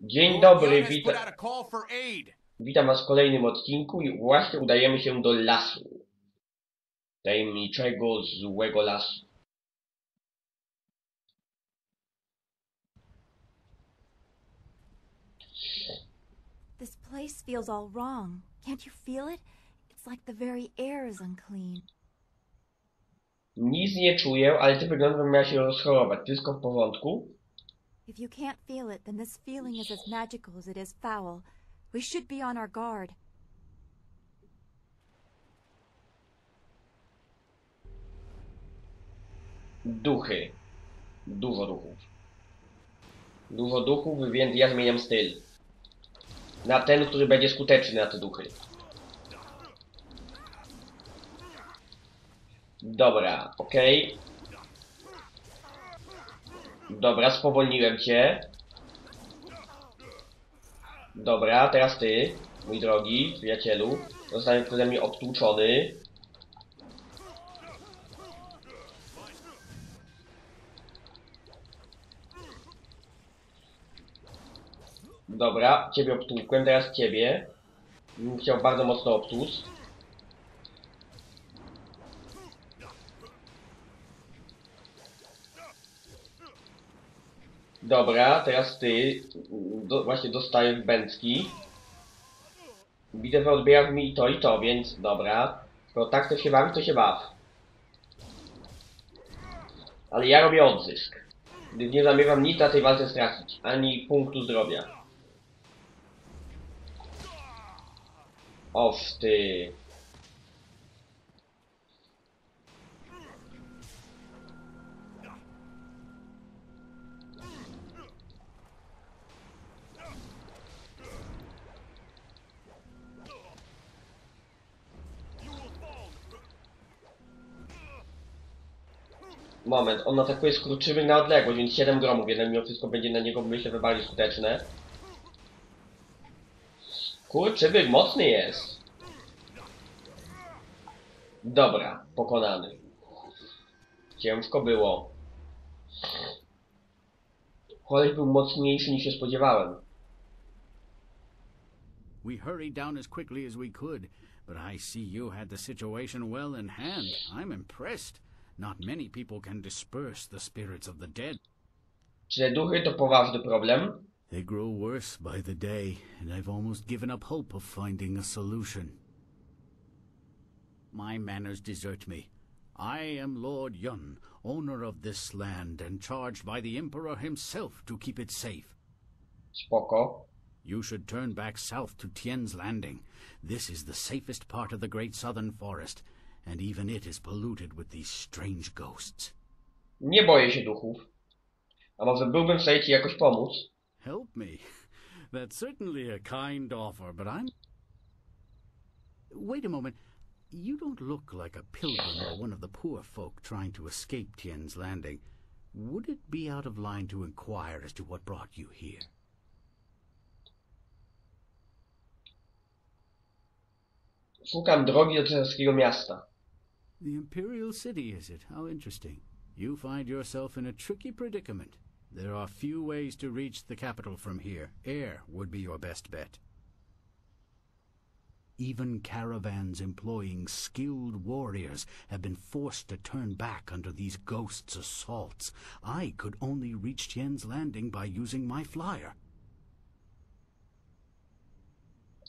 Dzień dobry, witam, witam was w kolejnym odcinku i właśnie udajemy się do lasu. Tajemniczego, złego lasu. This place feels all wrong. Can't you feel it? It's like the very air is unclean. Nic nie czuję, ale ty wyglądasz, miała się rozchorować. Wszystko w porządku? If you can't feel it, then this feeling is as magical as it is foul. We should be on our guard. Duchy. Dużo duchów. Dużo duchów, więc ja zmieniam styl. Na ten, który będzie skuteczny na te duchy. Dobra, okej. Dobra, spowolniłem cię. Dobra, teraz ty, mój drogi przyjacielu. Zostałem przeze mnie obtłuczony. Dobra, ciebie obtłukłem, teraz ciebie. Chciał bardzo mocno obtłuc. Dobra, teraz ty. Do, właśnie dostajesz bęcki. Widzę, że odbierasz mi to i to, więc dobra. Skoro tak chcesz się bawić, to się baw. Ale ja robię odzysk. Gdyż nie zamierzam nic na tej walce stracić. Ani punktu zdrowia. Oż ty. Moment, on atakuje skurczymy na odległość, więc 7 gromów, jednak mimo wszystko będzie na niego myślę bardziej skuteczne. Kurczybyk mocny jest. Dobra, pokonany. Ciężko było. Koleś był mocniejszy niż się spodziewałem. We hurried down as quickly as we could, but I see you had the situation well in hand. I'm impressed. Not many people can disperse the spirits of the dead. Te duchy to poważny problem? They grow worse by the day, and I've almost given up hope of finding a solution. My manners desert me. I am Lord Yun, owner of this land, and charged by the Emperor himself to keep it safe. Spoko. You should turn back south to Tien's Landing. This is the safest part of the great southern forest, and even it is polluted with these strange ghosts. Nie boję się duchów. A może byłbym w stanie ci jakoś pomóc? Help me. That's certainly a kind offer, but I'm. Wait a moment. You don't look like a pilgrim or one of the poor folk trying to escape Tien's Landing. Would it be out of line to inquire as to what brought you here? Szukam drogi do cesarskiego miasta. The Imperial City, is it? How interesting. You find yourself in a tricky predicament. There are few ways to reach the capital from here. Air would be your best bet. Even caravans employing skilled warriors have been forced to turn back under these ghosts' assaults. I could only reach Tien's Landing by using my flyer.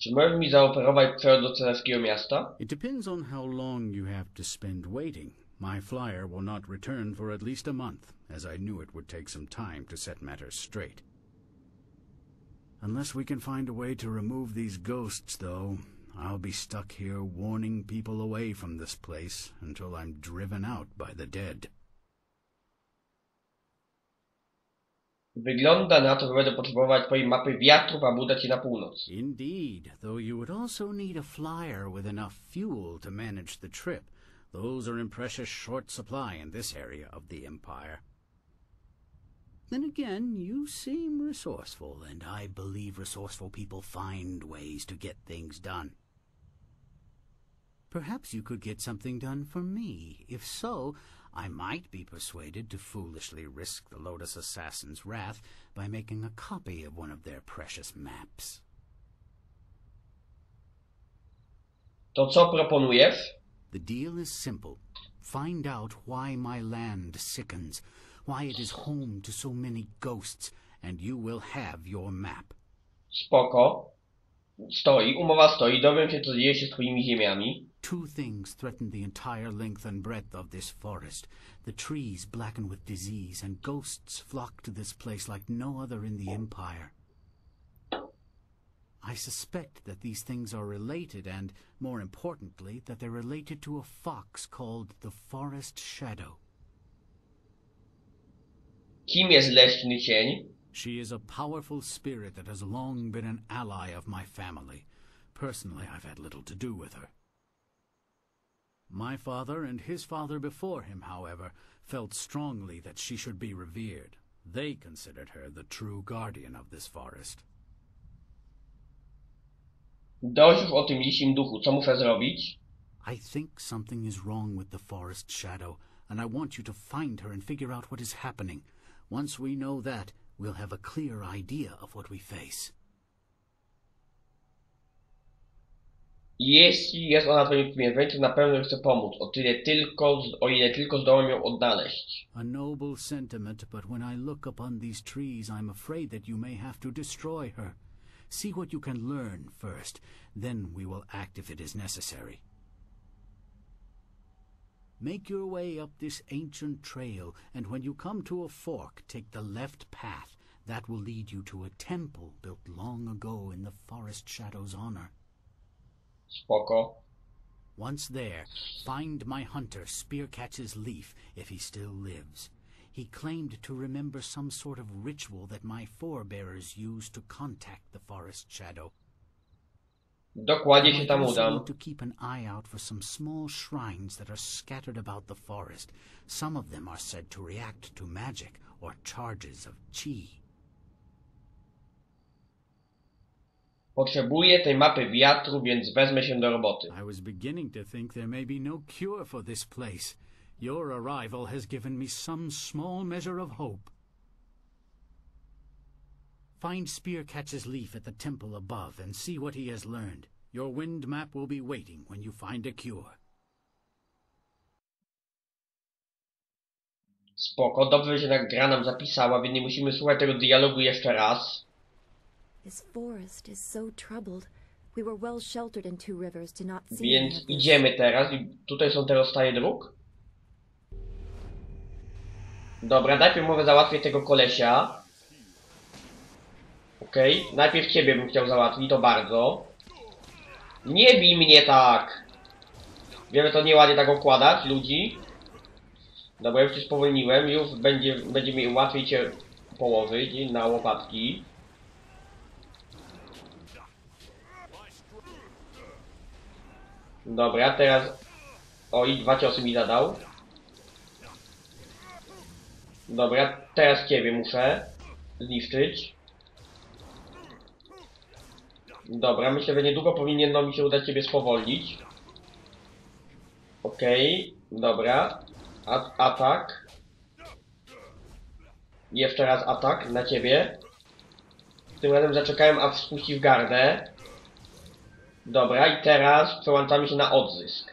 Czy możesz mi do miasta? It depends on how long you have to spend waiting. My flyer will not return for at least a month, as I knew it would take some time to set matters straight. Unless we can find a way to remove these ghosts, though, I'll be stuck here warning people away from this place until I'm driven out by the dead. Wygląda na to, że będę potrzebować twojej mapy wiatrów, aby udać się na północ. Indeed, though you would also need a flyer with enough fuel to manage the trip. Those are in precious short supply in this area of the Empire. Then again, you seem resourceful, and I believe resourceful people find ways to get things done. Perhaps you could get something done for me. If so, I might be persuaded to foolishly risk the Lotus Assassin's wrath by making a copy of one of their precious maps. To co proponujesz? The deal is simple. Find out why my land sickens, why it is home to so many ghosts, and you will have your map. Spoko. Stoi, umowa stoi, dowiem się co dzieje się z twoimi ziemiami. Two things threaten the entire length and breadth of this forest. The trees blacken with disease, and ghosts flock to this place like no other in the Empire. I suspect that these things are related, and, more importantly, that they're related to a fox called the Forest Shadow. Kim jest leśny cień? She is a powerful spirit that has long been an ally of my family. Personally, I've had little to do with her. My father and his father before him, however, felt strongly that she should be revered. They considered her the true guardian of this forest. Dość już o tym lisim duchu, co muszę zrobić? I think something is wrong with the forest shadow, and I want you to find her and figure out what is happening. Once we know that, we'll have a clear idea of what we face. Jeśli jest ona twoim to na pewno chcę pomóc. O tyle tylko, o ile tylko zdołam ją odnaleźć. A noble sentiment, but when I look upon these trees, I'm afraid that you may have to destroy her. See what you can learn first, then we will act if it is necessary. Make your way up this ancient trail, and when you come to a fork, take the left path. That will lead you to a temple built long ago in the forest shadow's honor. Spoko. Once there, find my hunter Spear Catches Leaf if he still lives. He claimed to remember some sort of ritual that my forebears used to contact the forest shadow. Dokładnie się tam udam. to keep an eye out for some small shrines that are scattered about the forest. Some of them are said to react to magic or charges of chi. Potrzebuję tej mapy wiatru, więc wezmę się do roboty. I was beginning to think there may be no cure for this place. Your arrival has given me some small measure of hope. Find Spear Catches Leaf at the temple above and see what he has learned. Your wind map will be waiting when you find a cure. Spoko, dobrze, że tak gra nam zapisała, więc nie musimy słuchać tego dialogu jeszcze raz. Więc idziemy teraz i tutaj są te rozstaje dróg. Dobra, najpierw mówię załatwię tego kolesia. Okej, najpierw ciebie bym chciał załatwić, to bardzo. Nie bij mnie tak! Wiemy to nieładnie tak okładać ludzi. Dobra, już cię spowolniłem, już będzie, będzie mi łatwiej cię położyć na łopatki. Dobra, teraz... O, i dwa ciosy mi zadał. Dobra, teraz ciebie muszę zniszczyć. Dobra, myślę, że niedługo powinno mi się udać ciebie spowolnić. Okej, dobra. A atak. Jeszcze raz atak na ciebie. Tym razem zaczekałem, aż spuści w gardę. Dobra, i teraz przełączamy się na odzysk.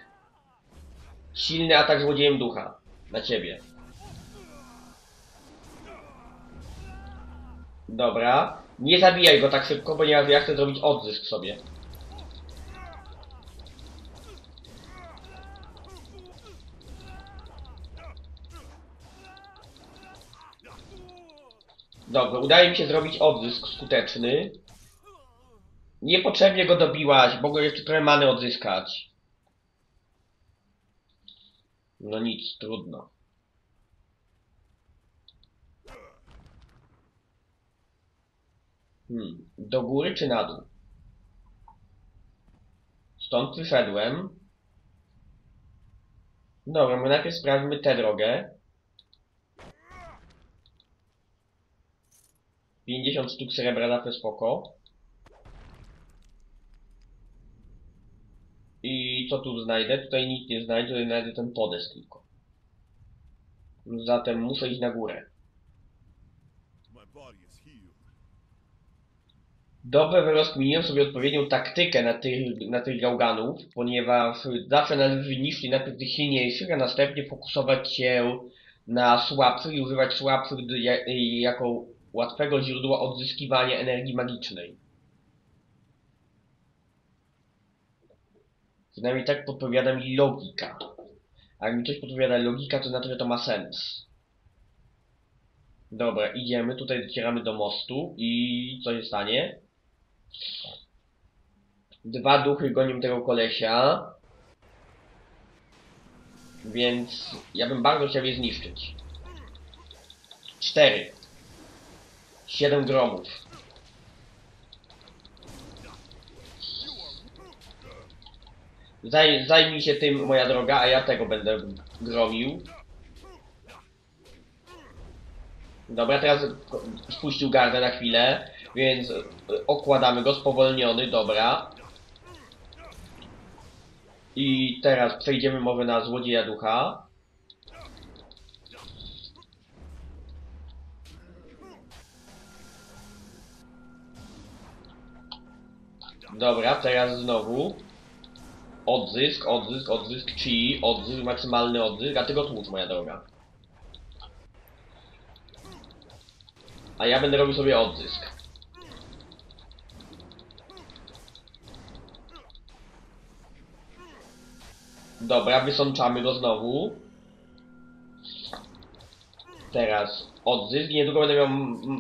Silny atak złodziejem ducha. Na ciebie. Dobra. Nie zabijaj go tak szybko, ponieważ ja chcę zrobić odzysk sobie. Dobra, udaje mi się zrobić odzysk skuteczny. Niepotrzebnie go dobiłaś, mogę jeszcze trochę many odzyskać. No nic, trudno. Hmm, do góry czy na dół? Stąd wyszedłem. Dobra, my najpierw sprawdźmy tę drogę. 50 sztuk srebra zawsze spoko. I co tu znajdę? Tutaj nic nie znajdę, tutaj znajdę ten podest tylko. Zatem muszę iść na górę. Dobrze rozkminiłem sobie odpowiednią taktykę na tych, na tych gałganów, ponieważ zawsze należy niszczyć najpierw tych silniejszych, a następnie fokusować się na słabszych i używać słabszych ja- jako łatwego źródła odzyskiwania energii magicznej. Przynajmniej tak podpowiada mi logika. A jak mi coś podpowiada logika, to znaczy, że to ma sens. Dobra, idziemy, tutaj docieramy do mostu i co się stanie? Dwa duchy gonią tego kolesia. Więc ja bym bardzo chciał je zniszczyć. Cztery. Siedem gromów. Zaj, zajmij się tym, moja droga, a ja tego będę gromił. Dobra, teraz spuścił gardę na chwilę, więc e, okładamy go, spowolniony, dobra. I teraz przejdziemy może na złodzieja ducha. Dobra, teraz znowu. Odzysk, odzysk, odzysk, chi, odzysk, maksymalny odzysk, a ty go tłucz, moja droga. A ja będę robił sobie odzysk. Dobra, wysączamy go znowu. Teraz odzysk. Niedługo będę miał,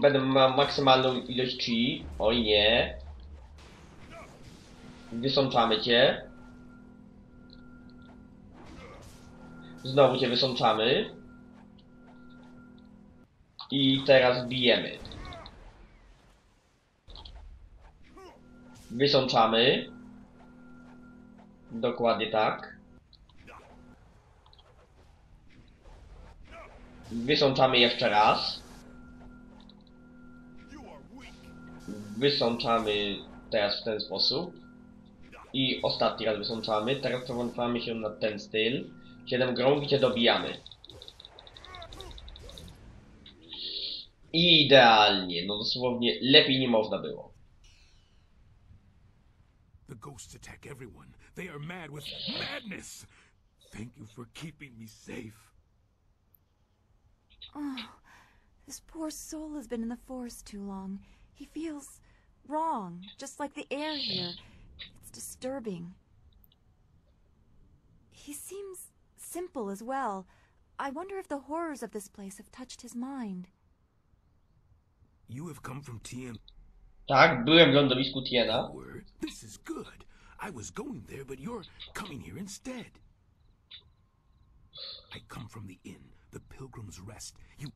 będę miał maksymalną ilość chi. Oj nie. Wysączamy cię. Znowu cię wysączamy. I teraz bijemy. Wysączamy. Dokładnie tak. Wysączamy jeszcze raz. Wysączamy teraz w ten sposób. I ostatni raz wysączamy. Teraz przełączamy się na ten styl. 7 grąg i cię dobijamy. Idealnie. No dosłownie lepiej nie można było. The ghosts attack everyone. They are mad with madness. Thank you for keeping me safe. Oh, this poor soul has been in the forest too long. He feels wrong, just like the air here. It's disturbing. He seems simple as well. I wonder if the horrors of this place have touched his mind. You have come from TM. Tak, byłem w lądowisku Tiena. Word. This is good. I was going there, but you're coming here instead. I come from the inn, the Pilgrim's Rest. You.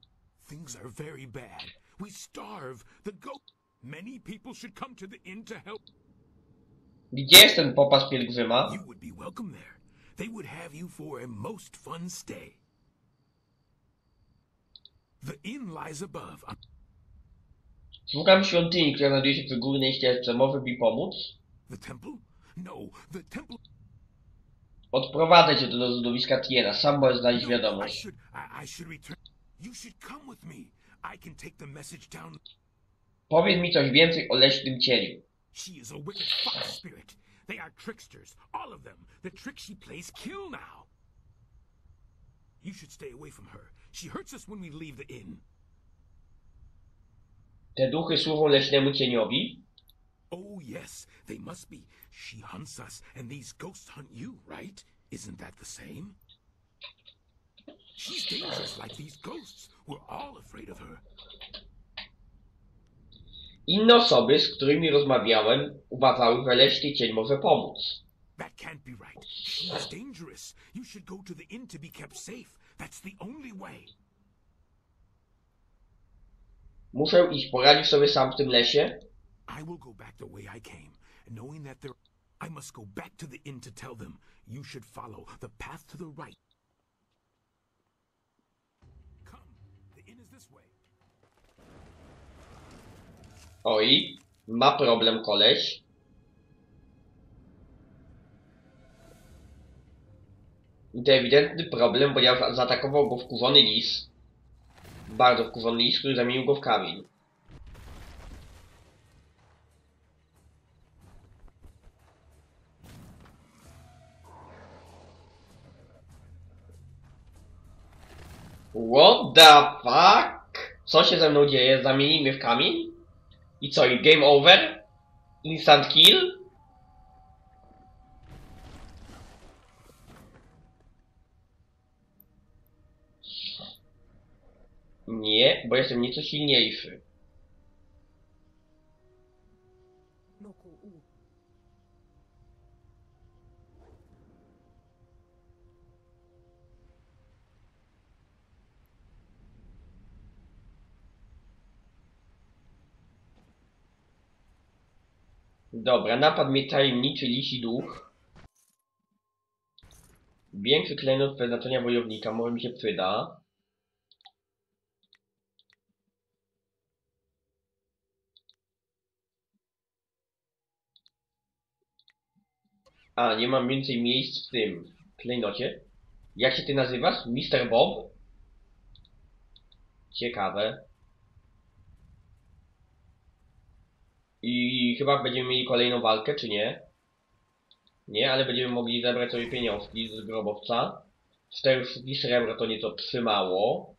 Things are very bad. We starve. The go. Many people should come to the inn to help. Gdzie jest ten popas pielgrzyma? You would be welcome there. They would have you for a most fun stay. The inn lies above. Szukam świątyni, która znajduje się przy górnej ścieżce. Może mi pomóc? The temple? No, the temple. Odprowadzę cię do lądowiska Tiena. Sam możesz znaleźć I wiadomość. should. I, I should return. You should come with me. I can take the message down. Powiedz mi coś więcej o leśnym cieniu. She is a wicked fox spirit. They are tricksters, all of them. The trick she plays kill now. You should stay away from her. She hurts us when we leave the inn. Te duchy służą leśnemu cieniowi? Oh, yes, they must be. She hunts us, and these ghosts hunt you, right? Isn't that the same? She's dangerous like these ghosts. We're all afraid of her. Inne osoby, z którymi rozmawiałem, uważały, że leśny cień może pomóc. That can't be right. She's dangerous. You should go to the inn to be kept safe. That's the only way. Muszę iść, poradzisz sobie sam w tym lesie? I will go back the way I came, knowing that there. I must go back to the inn to tell them. You should follow the path to the right. Oj, ma problem koleś. I to ewidentny problem, ponieważ zaatakował go wkurzony lis. Bardzo wkurzony lis, który zamienił go w kamień. What the fuck? Co się ze mną dzieje? Zamienili mnie w kamień? I co, i game over? Instant kill? Nie, bo jestem nieco silniejszy. Dobra, napadł mnie tajemniczy lisi duch. Większy klejnot przeznaczenia wojownika, może mi się przyda. A, nie mam więcej miejsc w tym klejnocie. Jak się ty nazywasz? Mr. Bob? Ciekawe. I chyba będziemy mieli kolejną walkę, czy nie? Nie, ale będziemy mogli zebrać sobie pieniążki z grobowca. Cztery sztuki srebra to nieco trzymało.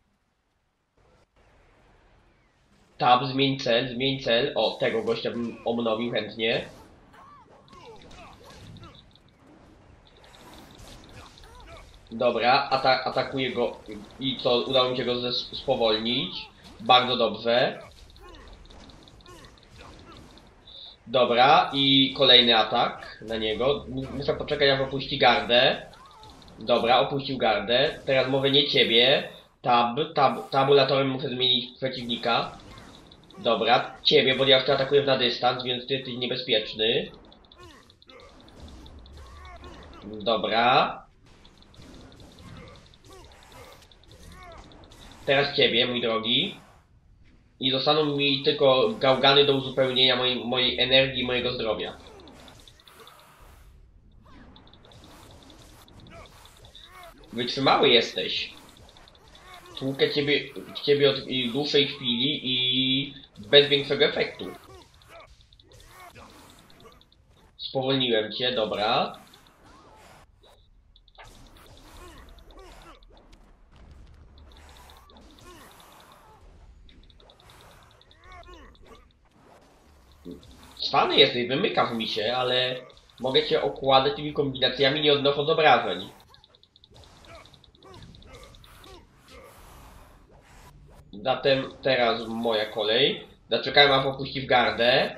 Tab, zmień cel, zmień cel. O, tego gościa bym obnowił chętnie. Dobra, ata atakuję go i co, udało mi się go spowolnić. Bardzo dobrze. Dobra, i kolejny atak na niego. Muszę poczekać, aż opuści gardę. Dobra, opuścił gardę. Teraz mówię nie ciebie. Tab, tab, tabulatorem muszę zmienić przeciwnika. Dobra, ciebie, bo ja jeszcze atakuję na dystans, więc ty jesteś niebezpieczny. Dobra. Teraz ciebie, mój drogi. I zostaną mi tylko gałgany do uzupełnienia mojej, mojej energii i mojego zdrowia. Wytrzymały jesteś. Tłukę ciebie, ciebie od dłuższej chwili i bez większego efektu. Spowolniłem cię, dobra. Cwany jesteś, wymykasz mi się, ale mogę cię okładać tymi kombinacjami nie odnosząc obrażeń. Zatem teraz moja kolej. Zaczekałem aż opuści w gardę.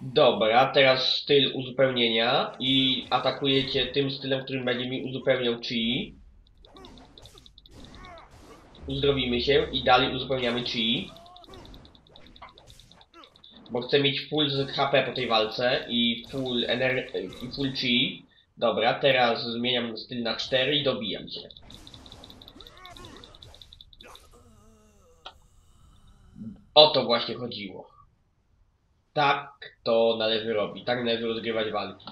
Dobra, teraz styl uzupełnienia i atakujecie tym stylem, którym będzie mi uzupełniał chi. Uzdrowimy się i dalej uzupełniamy chi. Bo chcę mieć full HP po tej walce i full i full chi. Dobra, teraz zmieniam styl na 4 i dobijam cię. O to właśnie chodziło. Tak to należy robić, tak należy rozgrywać walki.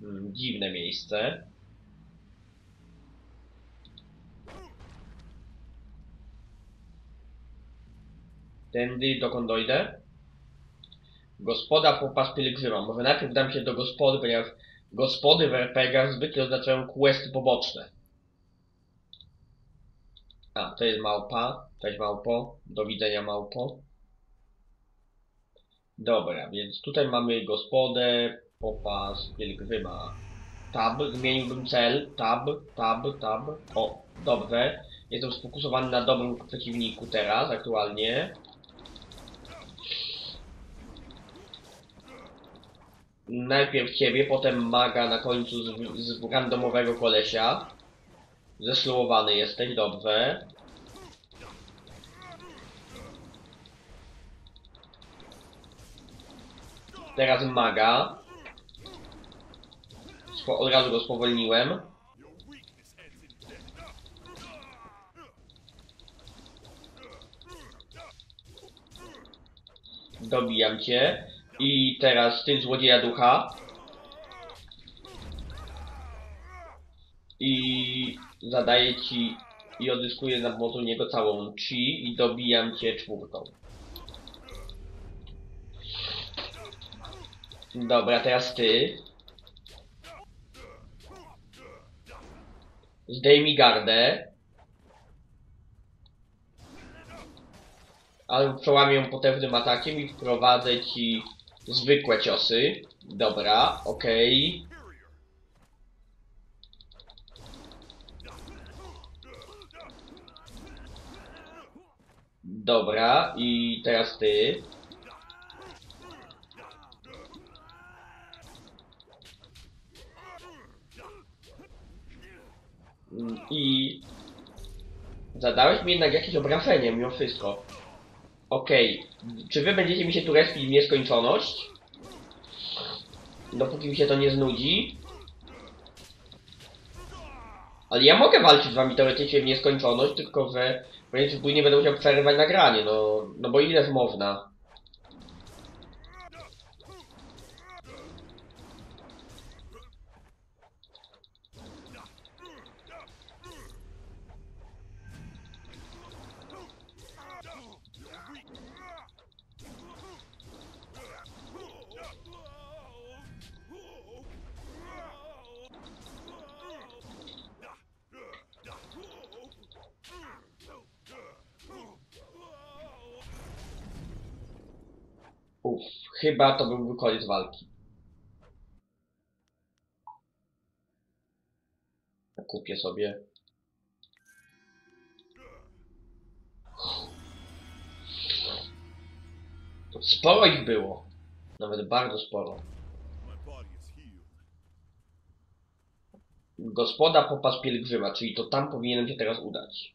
Hmm, dziwne miejsce. Tędy dokąd dojdę? Gospoda popas pielgrzyma. Może najpierw dam się do gospody, ponieważ gospody w RPGach zwykle oznaczają questy poboczne. A, to jest małpa. Cześć małpo. Do widzenia małpo. Dobra, więc tutaj mamy gospodę, popas pielgrzyma. Tab, zmieniłbym cel. Tab, tab, tab. O, dobrze. Jestem sfokusowany na dobrym przeciwniku teraz, aktualnie. Najpierw ciebie, potem maga na końcu z, z randomowego kolesia. Zesluowany jesteś, dobrze. Teraz maga. Spo, od razu go spowolniłem. Dobijam cię. I teraz styl złodzieja ducha. I zadaję ci i odzyskuję na pomocy niego całą chi i dobijam cię czwórką. Dobra, teraz ty. Zdejmij gardę. Ale przełamię potężnym atakiem i wprowadzę ci zwykłe ciosy. Dobra, okej. Dobra, i teraz ty. I zadałeś mi jednak jakieś obrażenie mimo wszystko. Okej, czy wy będziecie mi się tu respić w nieskończoność? Dopóki mi się to nie znudzi. Ale ja mogę walczyć z wami teoretycznie w nieskończoność, tylko że ponieważ później będę musiał przerywać nagranie, no, no bo ileż można. Chyba to byłby koniec walki. Kupię sobie. Sporo ich było. Nawet bardzo sporo. Gospoda popas pielgrzyma, czyli to tam powinienem się teraz udać.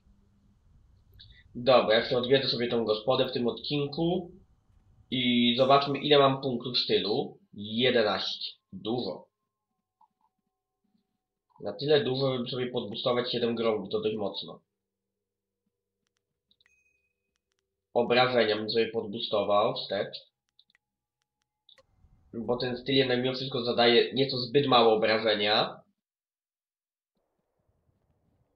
Dobra, jeszcze odwiedzę sobie tą gospodę w tym odcinku. I zobaczmy ile mam punktów stylu. 11. Dużo. Na tyle dużo, żeby sobie podbustować 7 grobów, to dość mocno. Obrażenia bym sobie podbustował, wstecz. Bo ten styl jednak mimo wszystko zadaje nieco zbyt mało obrażenia.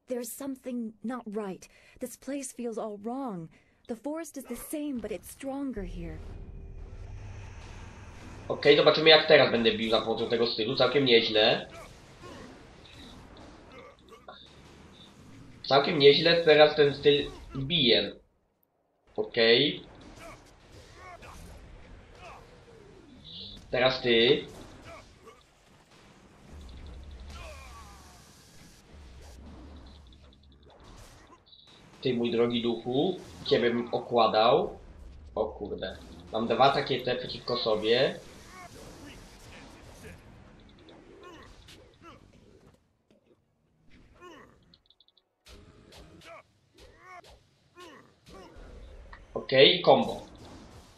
There's something not right. This place feels all wrong. The forest is the same, but it's stronger here. Okej, zobaczymy jak teraz będę bił za pomocą tego stylu. Całkiem nieźle. Całkiem nieźle teraz ten styl bije. Okej. Teraz ty. Ty, mój drogi duchu, ciebie bym okładał. O kurde. Mam dwa takie te przeciwko sobie. Okej, combo.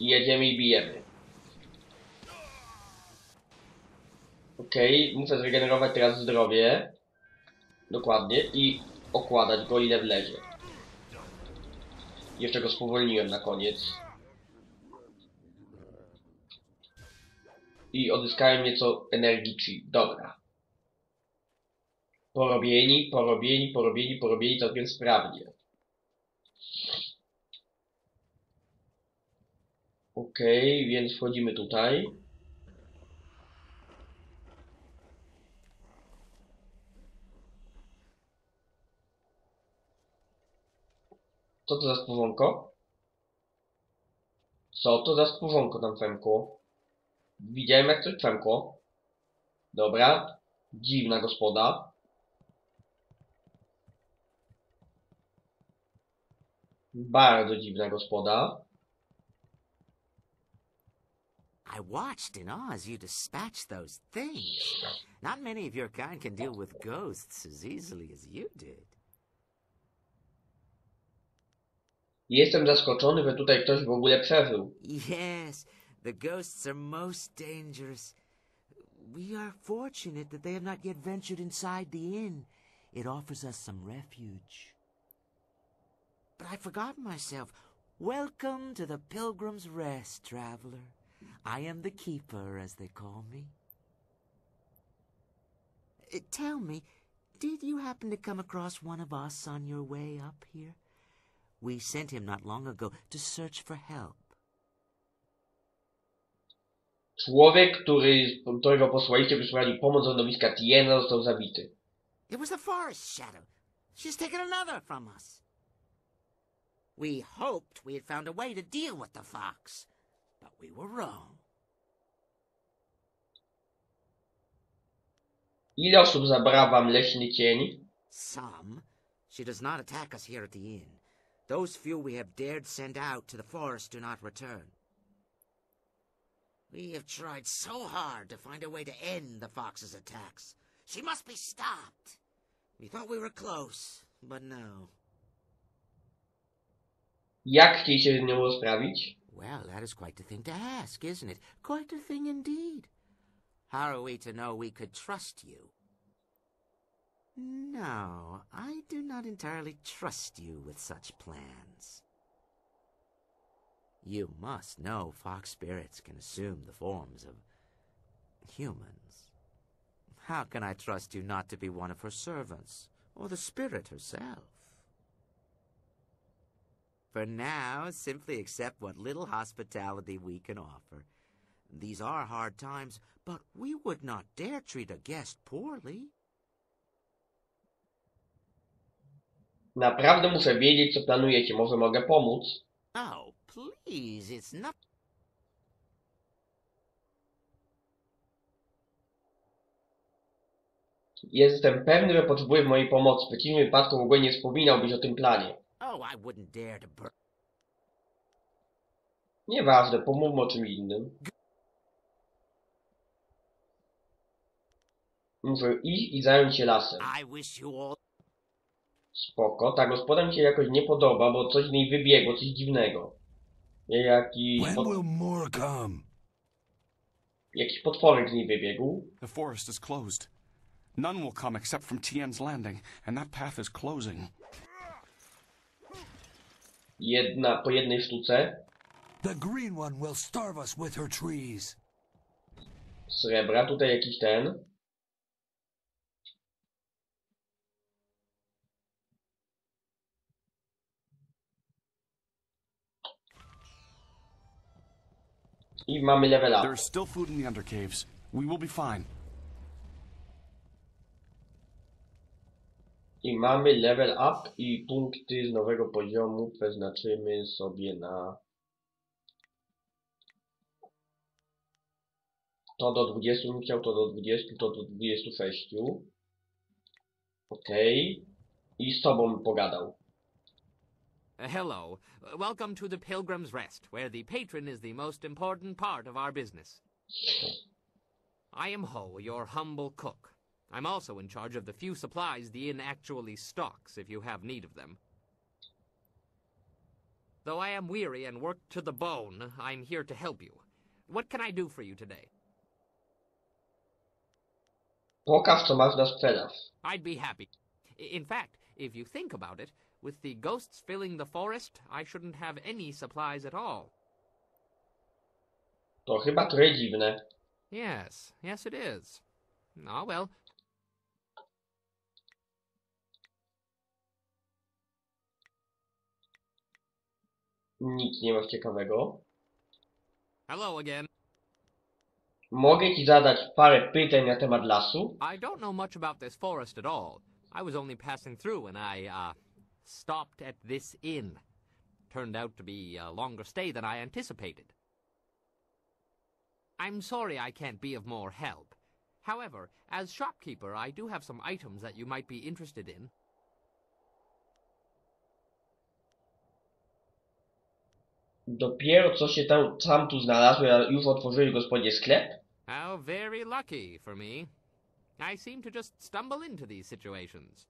I jedziemy i bijemy. Okej, muszę zregenerować teraz zdrowie. Dokładnie. I okładać go ile wlezie. Jeszcze go spowolniłem na koniec. I odzyskałem nieco energii chi. Dobra. Porobieni, porobieni, porobieni, porobieni całkiem sprawnie. Okej, więc wchodzimy tutaj. Co to za stworzonko? Co to za stworzonko tam Femku? Widziałem jak coś Femku. Dobra. Dziwna gospoda. Bardzo dziwna gospoda. I watched in awe as you dispatched those things. Not many of your kind can deal with ghosts as easily as you did. Jestem zaskoczony, że tutaj ktoś w ogóle przeżył. Yes, the ghosts are most dangerous. We are fortunate that they have not yet ventured inside the inn. It offers us some refuge. But I forgot myself. Welcome to the Pilgrim's Rest, traveler. I am the keeper, as they call me. Uh, Tell me, did you happen to come across one of us on your way up here? We sent him not long ago to search for help. Człowiek, który, którego posłaliście, wysłali pomoc z lądowiska Tiena, został zabity. It was the Forest Shadow. She's taken another from us. We hoped we had found a way to deal with the fox, but we were wrong. Ile osób zabrał wam leśny cień? Some. She does not attack us here at the inn. Those few we have dared send out to the forest do not return. We have tried so hard to find a way to end the fox's attacks. She must be stopped. We thought we were close, but no. Jak chcieliście z nią rozprawić? Well, that is quite a thing to ask, isn't it? Quite a thing indeed. How are we to know we could trust you? No, I do not entirely trust you with such plans. You must know fox spirits can assume the forms of humans. How can I trust you not to be one of her servants, or the spirit herself? For now, simply accept what little hospitality we can offer. These are hard times, but we would not dare treat a guest poorly. Naprawdę muszę wiedzieć, co planujecie. Może mogę pomóc? Oh, please, it's not. Jestem pewny, że potrzebuję mojej pomocy. W przeciwnym wypadku w ogóle nie wspominałbyś o tym planie. Oh, I wouldn't dare to Nieważne, pomówmy o czym innym. Muszę iść i zająć się lasem. Spoko. Ta gospoda mi się jakoś nie podoba, bo coś z niej wybiegło, coś dziwnego. Jakiś, When pot... will more come? jakiś potworek z niej wybiegł. The forest is closed. None will come except from Tien's Landing, and that path is closing. Jedna, po jednej sztuce The green one will starve us with her trees. srebra. Tutaj jakiś ten. I mamy level up. There is still food in the undercaves. We will be fine. I mamy level up i punkty z nowego poziomu przeznaczymy sobie na to do 20 bym chciał, to do 20, to do 26. Okej. I z bym pogadał. Uh, hello. Uh, welcome to the Pilgrim's Rest, where the patron is the most important part of our business. I am Ho, your humble cook. I'm also in charge of the few supplies the inn actually stocks if you have need of them. Though I am weary and worked to the bone, I'm here to help you. What can I do for you today? Pokaż co masz na sprzedaż. I'd be happy. In fact, if you think about it, with the ghosts filling the forest, I shouldn't have any supplies at all. To chyba dziwne. Yes, yes, it is. Ah, well. Nic nie masz ciekawego. Hello again. Mogę ci zadać parę pytań na temat lasu? I don't know much about this forest at all. I was only passing through and I, uh, stopped at this inn. Turned out to be a longer stay than I anticipated. I'm sorry I can't be of more help. However, as shopkeeper, I do have some items that you might be interested in. Dopiero co się tam, sam tu znalazłem, już otworzyłeś gospodzie sklep? How very lucky for me. I seem to just stumble into these situations.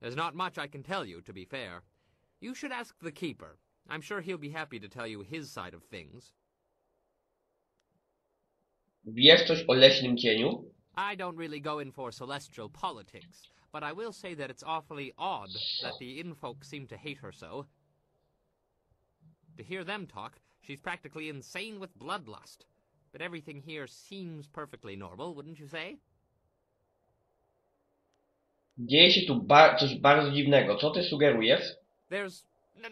There's not much I can tell you, to be fair. You should ask the keeper. I'm sure he'll be happy to tell you his side of things. Wiesz coś o leśnym cieniu? I don't really go in for celestial politics, but I will say that it's awfully odd that the inn folk seem to hate her so. To hear them talk, she's practically insane with bloodlust. But everything here seems perfectly normal, wouldn't you say? Dzieje się tu ba coś bardzo dziwnego. Co ty sugerujesz? There's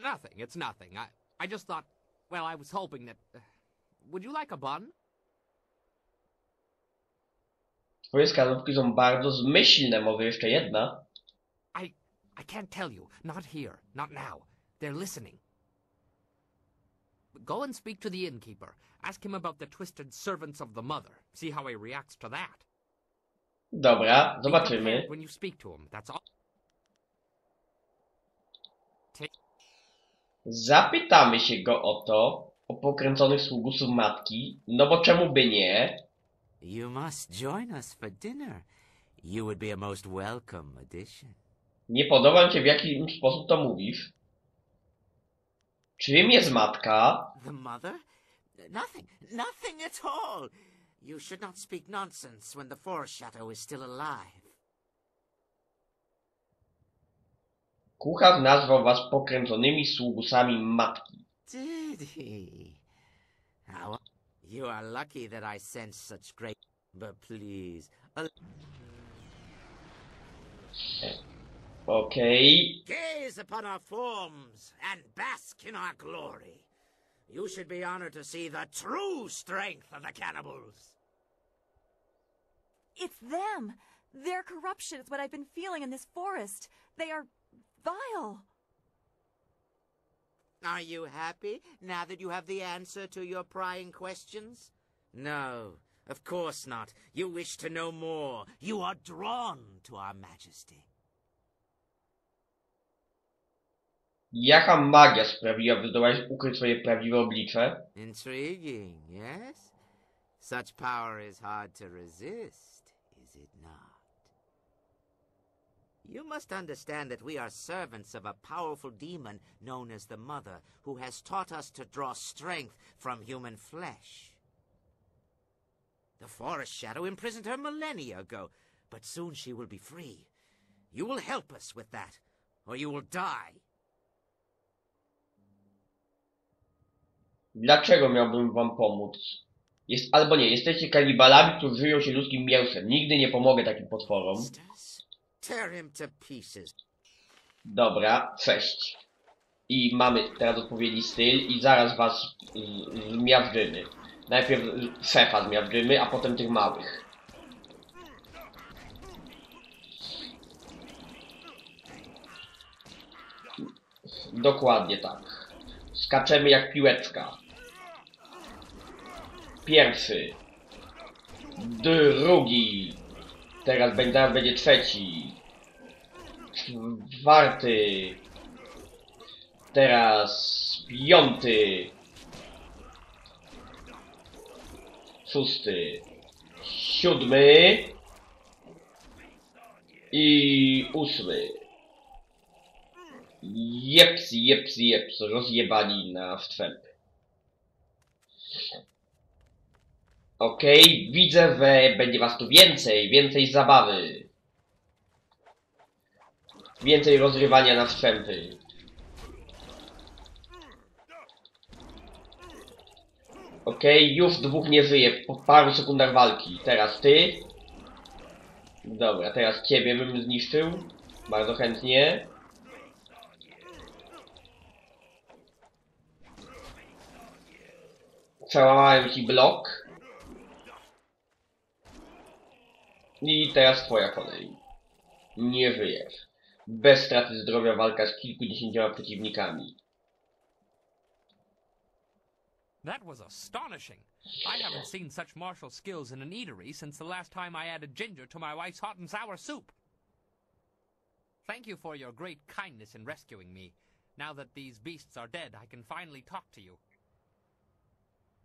nothing. It's nothing. I I just thought. Well, I was hoping that. Uh, would you like a bun? Twoje wskazówki są bardzo zmyślne. Może jeszcze jedna? I I can't tell you. Not here. Not now. They're listening. Go and speak to the innkeeper. Ask him about the twisted servants of the mother. See how he reacts to that. Dobra, zobaczymy. Zapytamy się go o to, o pokręconych sługusów matki, no bo czemu by nie? You must join us for dinner. You would be a most welcome addition. Nie podoba mi się w jaki sposób to mówisz. Czym jest matka? The mother? Nothing. Nothing at all. You should not speak nonsense when the forest shadow is still alive. Kucharz nazwał was pokręconymi sługusami matki. Did he? How? You are lucky that I sent such great. But please, Okej. gaze upon our forms and bask in our glory. You should be honored to see the true strength of the cannibals. It's them! Their corruption is what I've been feeling in this forest. They are vile. Are you happy now that you have the answer to your prying questions? No, of course not. You wish to know more. You are drawn to our majesty. Jaka magia sprawiła, by zdołałeś ukryć swoje prawdziwe oblicze? Intriguing, yes? Such power is hard to resist, is it not? You must understand that we are servants of a powerful demon known as the Mother, who has taught us to draw strength from human flesh. The Forest Shadow imprisoned her millennia ago, but soon she will be free. You will help us with that, or you will die. Dlaczego miałbym wam pomóc? Jest, albo nie, jesteście kanibalami, którzy żyją się ludzkim mięsem. Nigdy nie pomogę takim potworom. Dobra, cześć. I mamy teraz odpowiedni styl i zaraz was zmiażdżymy. Najpierw szefa zmiażdżymy, a potem tych małych. Dokładnie tak. Skaczemy jak piłeczka. Pierwszy. Drugi. Teraz będzie, teraz będzie trzeci. Czwarty. Teraz piąty. Szósty. Siódmy. I ósmy. Jeps, jeps, jeps. Rozjebani na wstrzępy. Okej, widzę, że będzie was tu więcej, więcej zabawy. Więcej rozrywania na wstrzępy. Okej, już dwóch nie żyje po paru sekundach walki. Teraz ty. Dobra, teraz ciebie bym zniszczył. Bardzo chętnie. Przełamałem ci blok. I teraz twoja kolej. Nie żyjesz. Bez straty zdrowia walka z kilkudziesięcioma przeciwnikami. That was astonishing. I haven't seen such martial skills in an eatery since the last time I added ginger to my wife's hot and sour soup. Thank you for your great kindness in rescuing me. Now that these beasts are dead, I can finally talk to you.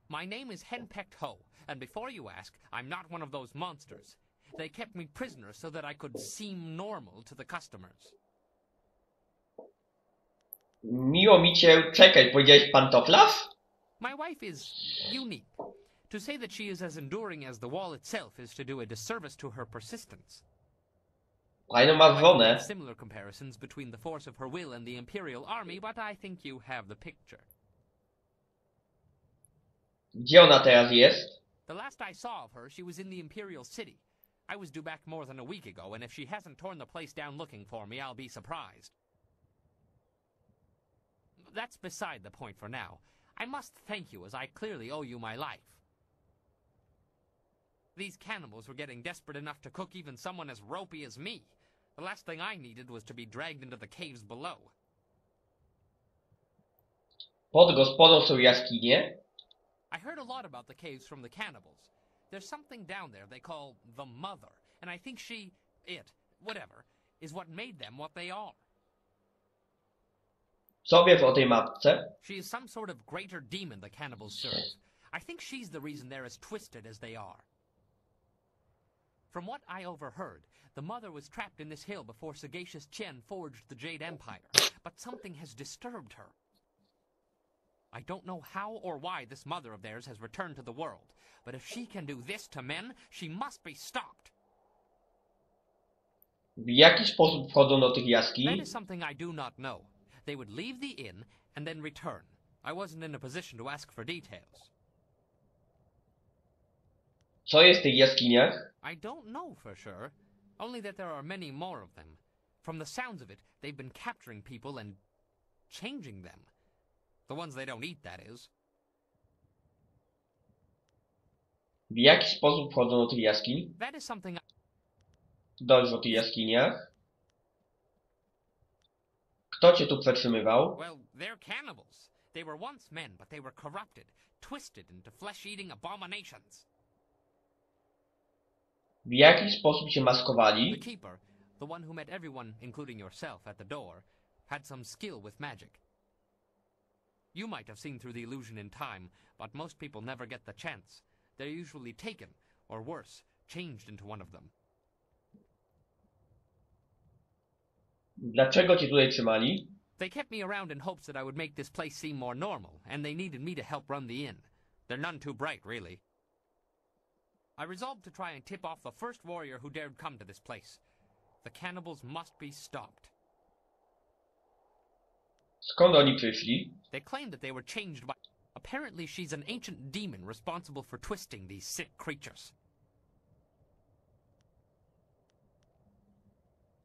My name is Henpecked Ho, and before you ask, I'm not one of those monsters. They kept me prisoner so that I could seem normal to the customers. Miło mi cię... Czekaj, powiedziałeś pantoflarz? My wife is unique. To say that she is as enduring as the wall itself is to do a disservice to her persistence. Fajną masz I żonę. similar comparisons between the force of her will and the Imperial army, but I think you have the picture. Gdzie ona teraz jest? The last I saw of her, she was in the Imperial City. I was due back more than a week ago, and if she hasn't torn the place down looking for me, I'll be surprised. That's beside the point for now. I must thank you, as I clearly owe you my life. These cannibals were getting desperate enough to cook even someone as ropey as me. The last thing I needed was to be dragged into the caves below. Pod gospodą są jaskinie? I heard a lot about the caves from the cannibals. There's something down there they call the Mother, and I think she, it, whatever, is what made them what they are. Co wiesz o tej matce? She is some sort of greater demon the cannibals serve. I think she's the reason they're as twisted as they are. From what I overheard, the mother was trapped in this hill before sagacious Chen forged the Jade Empire, but something has disturbed her. I don't know how or why this mother of theirs has returned to the world, but if she can do this to men, she must be stopped. W jaki sposób wchodzą do tych jaskiń? is something I do not know. They would leave the inn and then return. I wasn't in a position to ask for details. Co jest w tych jaskiniach? I don't know for sure, only that there are many more of them. From the sounds of it, they've been capturing people and changing them. The ones they don't eat, that is. W jaki sposób wchodzą do tych jaskiń? That is something tych jaskiniach. Kto cię tu przetrzymywał? Well, they're cannibals. They were once men, but they were corrupted, twisted into flesh-eating abominations. W jaki sposób się The keeper, the one who met everyone, including yourself, at the door, had some skill with magic. You might have seen through the illusion in time, but most people never get the chance. They're usually taken, or worse, changed into one of them. Dlaczego cię tutaj trzymali? They kept me around in hopes that I would make this place seem more normal, and they needed me to help run the inn. They're none too bright, really. I resolved to try and tip off the first warrior who dared come to this place. The cannibals must be stopped. Skąd oni przyszli? They claim that they were changed by. Apparently, she's an ancient demon responsible for twisting these sick creatures.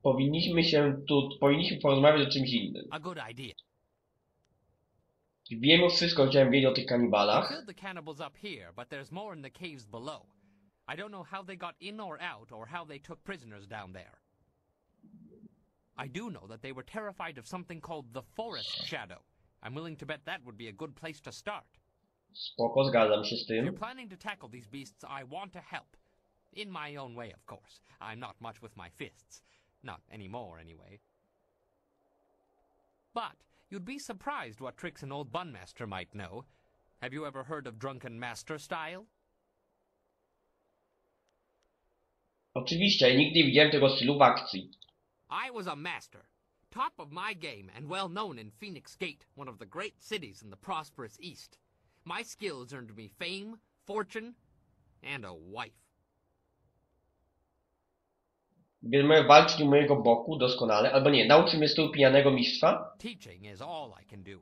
Powinniśmy się tu, powinniśmy porozmawiać o czymś innym. A good idea. Wiem już wszystko, chciałem wiedzieć o tych kanibalach. the cannibals up here, but there's more in the caves below. I don't know how they got in or out, or how they took prisoners down there. I do know that they were terrified of something called the Forest Shadow. I'm willing to bet that would be a good place to start. Spoko, zgadzam się z If you're planning to tackle these beasts, I want to help. In my own way, of course. I'm not much with my fists. Not anymore, anyway. But you'd be surprised what tricks an old Bunmaster might know. Have you ever heard of Drunken Master style? Oczywiście, nigdy nie widziałem tego stylu w akcji. I was a master, top of my game and well known in Phoenix Gate, one of the great cities in the prosperous East. My skills earned me fame, fortune, and a wife. Mogę walczyć mojego boku doskonale, albo nie, nauczy mnie stylu pijanego mistrza. Teaching is all I can do.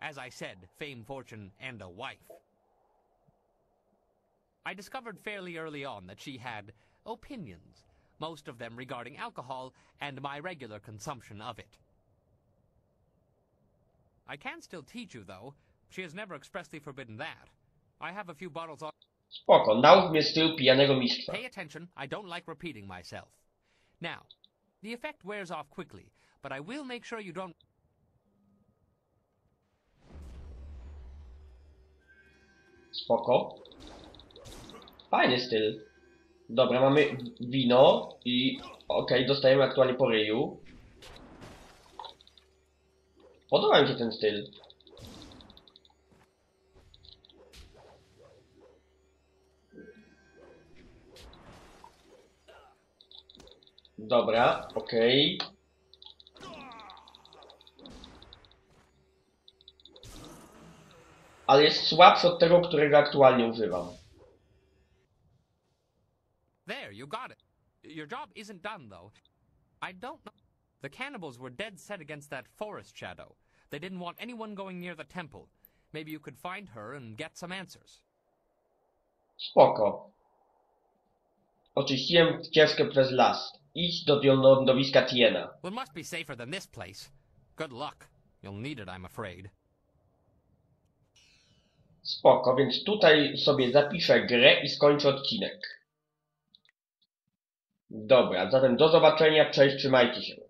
As I said, fame, fortune, and a wife. I discovered fairly early on that she had opinions, most of them regarding alcohol and my regular consumption of it. I can still teach you, though. She has never expressly forbidden that. I have a few bottles on. Spoko, naucz mnie stylu pijanego mistrza. Pay attention, I don't like repeating myself. Now, the effect wears off quickly, but I will make sure you don't. Spoko. Fajny styl. Dobra, mamy wino i okej, dostajemy aktualnie po ryju. Podoba mi się ten styl. Dobra, okej. Ale jest słabszy od tego, którego aktualnie używam. You got it. Your job isn't done, though. I don't know. The cannibals were dead set against that forest shadow. They didn't want anyone going near the temple. Maybe you could find her and get some answers. Spoko. Oczyściłem ścieżkę przez las. Idź do lądowiska Tiena. It must be safer than this place. Good luck. You'll need it, I'm afraid. Spoko, więc tutaj sobie zapiszę grę i skończę odcinek. Dobra, zatem do zobaczenia, cześć, trzymajcie się.